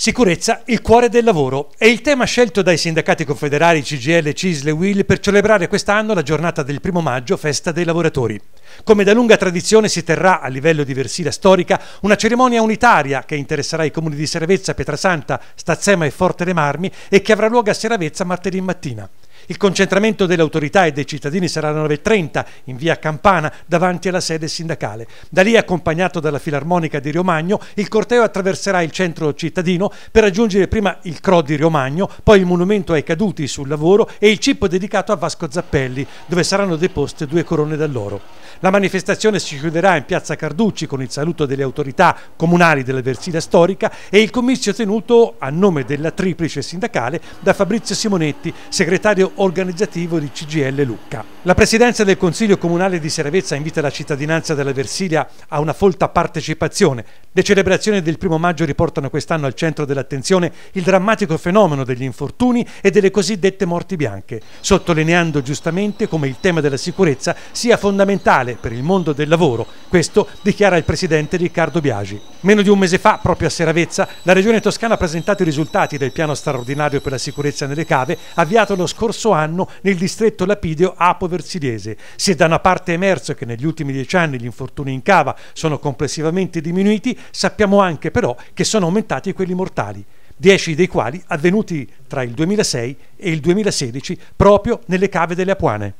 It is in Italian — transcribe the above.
Sicurezza, il cuore del lavoro, è il tema scelto dai sindacati confederali CGL, CISL e WIL per celebrare quest'anno la giornata del primo maggio, festa dei lavoratori. Come da lunga tradizione si terrà a livello di Versilia storica una cerimonia unitaria che interesserà i comuni di Seravezza, Pietrasanta, Stazzema e Forte dei Marmi e che avrà luogo a Seravezza martedì mattina. Il concentramento delle autorità e dei cittadini sarà alle 9.30 in via Campana davanti alla sede sindacale. Da lì, accompagnato dalla Filarmonica di Riomagno, il corteo attraverserà il centro cittadino per raggiungere prima il CRO di Riomagno, poi il monumento ai caduti sul lavoro e il cippo dedicato a Vasco Zappelli, dove saranno deposte due corone d'alloro. La manifestazione si chiuderà in piazza Carducci con il saluto delle autorità comunali della Versilia storica e il comizio tenuto a nome della triplice sindacale da Fabrizio Simonetti, segretario organizzativo di CGL Lucca. La presidenza del Consiglio Comunale di Seravezza invita la cittadinanza della Versilia a una folta partecipazione. Le celebrazioni del primo maggio riportano quest'anno al centro dell'attenzione il drammatico fenomeno degli infortuni e delle cosiddette morti bianche, sottolineando giustamente come il tema della sicurezza sia fondamentale per il mondo del lavoro. Questo dichiara il presidente Riccardo Biagi. Meno di un mese fa, proprio a Seravezza, la Regione Toscana ha presentato i risultati del piano straordinario per la sicurezza nelle cave avviato lo scorso anno nel distretto Lapidio Apo Versiliese. Se da una parte è emerso che negli ultimi dieci anni gli infortuni in cava sono complessivamente diminuiti, sappiamo anche però che sono aumentati quelli mortali dieci dei quali avvenuti tra il 2006 e il 2016 proprio nelle cave delle Apuane.